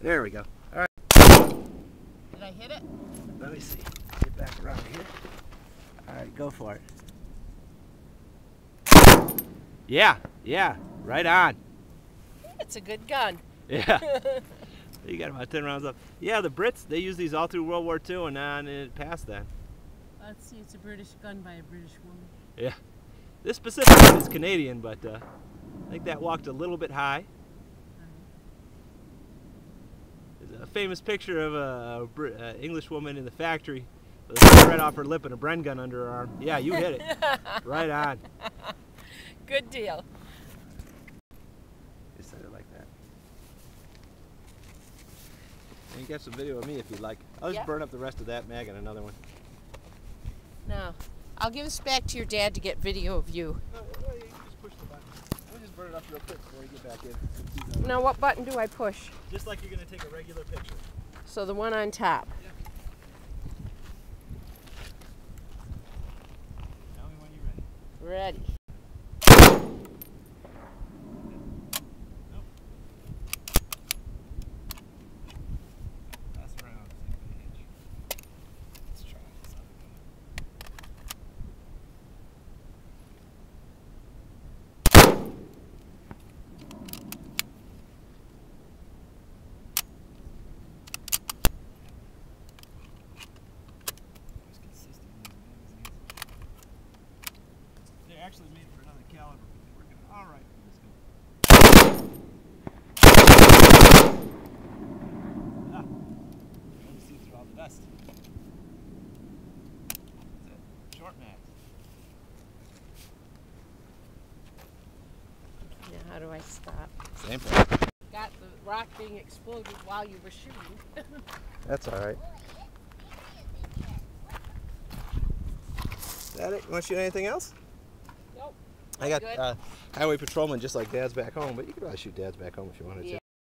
There we go. All right. Did I hit it? Let me see. Get back around here. All right, go for it. Yeah, yeah, right on. It's a good gun. Yeah. you got about 10 rounds up. Yeah, the Brits, they used these all through World War II and, uh, and it passed then. Let's see, it's a British gun by a British woman. Yeah. This specific one is Canadian, but uh, I think that walked a little bit high. There's a famous picture of a, a Brit- uh, English woman in the factory with a cigarette off her lip and a Bren gun under her arm. Yeah, you hit it. right on. Good deal. You said it like that. And you got some video of me if you'd like. I'll just Yeah. burn up the rest of that mag and another one. Now, I'll give this back to your dad to get video of you. No, well, you can just push the button. Let me just burn it up real quick before you get back in. Now, what button do I push? Just like you're gonna take a regular picture. So the one on top. Tell me when you're ready. Ready. Pass around, same page. Let's try this other one. Always consistent in these magazines. They're actually made for another caliber, but they work all right for this gun. Ah, you only see through all the dust. That's it. Short max. Now, how do I stop? Same thing. Got the rock being exploded while you were shooting. That's all right. Is that it? You want to shoot anything else? I got uh, highway patrolman just like dad's back home, but you could probably shoot dad's back home if you wanted Yeah.